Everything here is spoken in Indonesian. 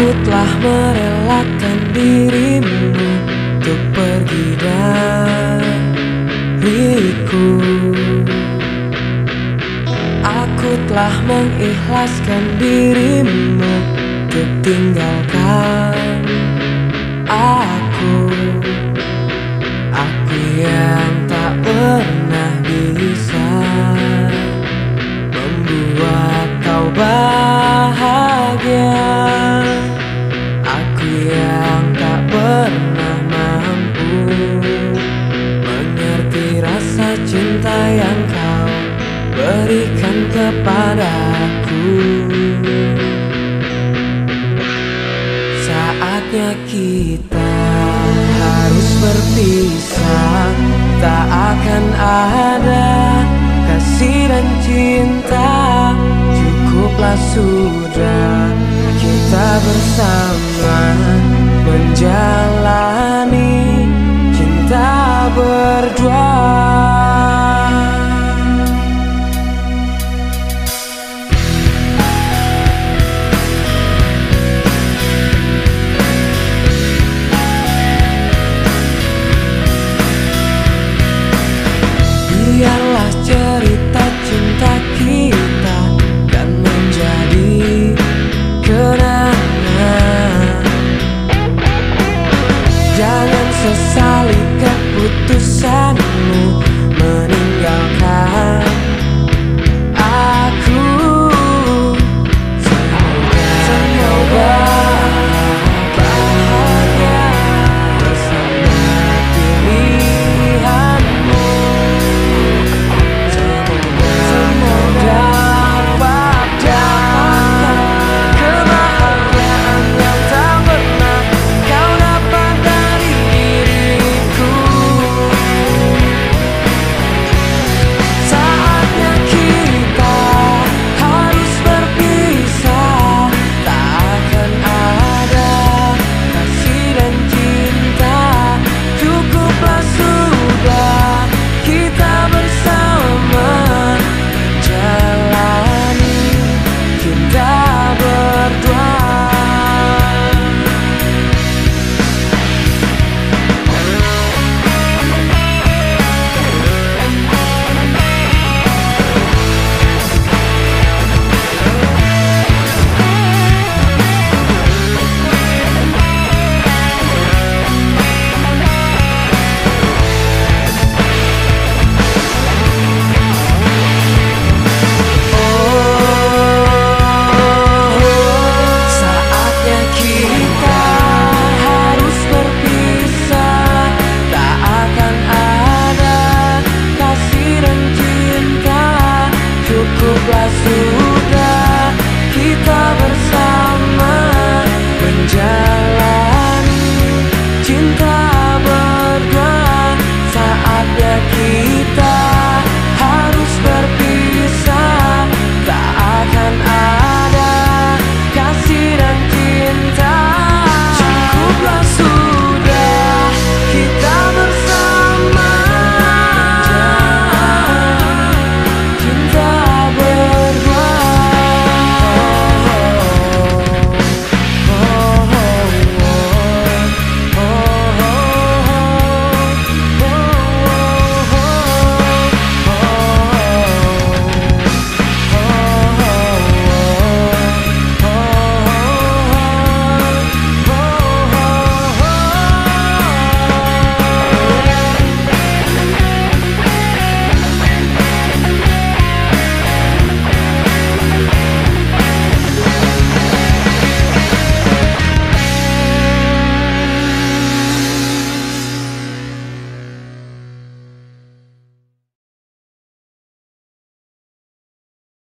Aku telah merelakan dirimu Untuk pergi dariku. Aku telah mengikhlaskan dirimu Untuk tinggalkan aku. Aku yang kepadaku. Saatnya kita harus berpisah. Tak akan ada kasih dan cinta. Cukuplah sudah kita bersama Menjalani cinta berdua cerita cinta kita Dan menjadi kenangan. Jangan sesali keputusanmu Menjalani